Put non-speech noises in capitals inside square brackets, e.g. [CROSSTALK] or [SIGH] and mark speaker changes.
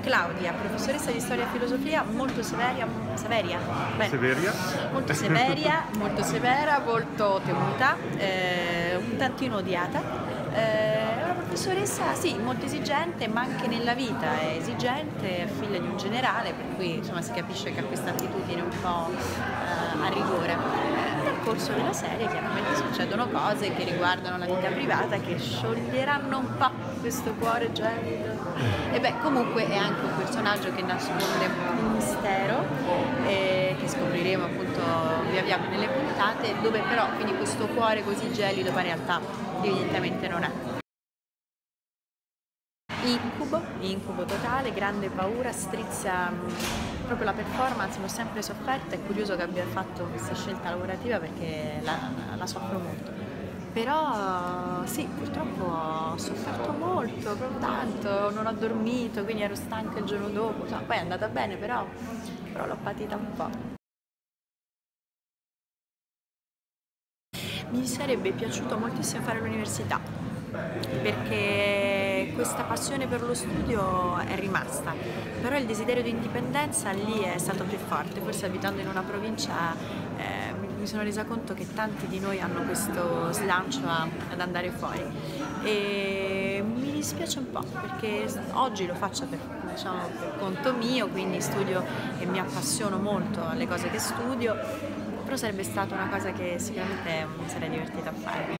Speaker 1: Claudia, professoressa di storia e filosofia, molto severia, severia, beh,
Speaker 2: Severia?
Speaker 1: molto severia, [LAUGHS] molto severa, molto temuta, eh, un tantino odiata. Eh, è una professoressa sì, molto esigente, ma anche nella vita è esigente, è figlia di un generale, per cui insomma, si capisce che ha questa attitudine un po' eh, corso della serie chiaramente succedono cose che riguardano la vita privata che scioglieranno un po' questo cuore gelido. E beh, comunque è anche un personaggio che nasconde un mistero eh, che scopriremo appunto via via nelle puntate, dove però quindi questo cuore così gelido ma in realtà evidentemente non è. Incubo, incubo totale, grande paura, strizza proprio la performance, l'ho sempre sofferta, è curioso che abbia fatto questa scelta lavorativa perché la, la soffro molto. Però sì, purtroppo ho sofferto molto, proprio tanto, non ho dormito, quindi ero stanca il giorno dopo, Insomma, poi è andata bene però, però l'ho patita un po'. Mi sarebbe piaciuto moltissimo fare l'università perché questa passione per lo studio è rimasta, però il desiderio di indipendenza lì è stato più forte, forse abitando in una provincia eh, mi sono resa conto che tanti di noi hanno questo slancio a- ad andare fuori e mi dispiace un po' perché oggi lo faccio per, diciamo, per conto mio, quindi studio e mi appassiono molto alle cose che studio, però sarebbe stata una cosa che sicuramente mi sarei divertita a fare.